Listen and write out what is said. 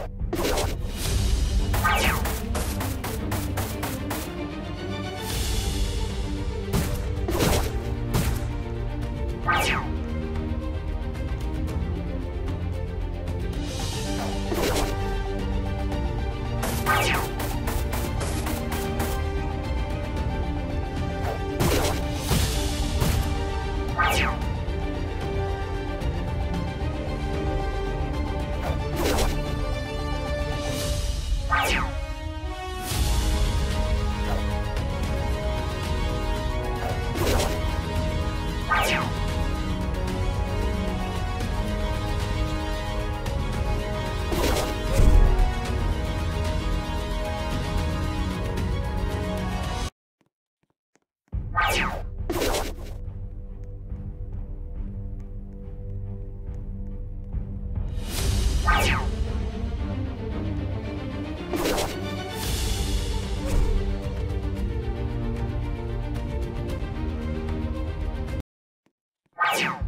you. you.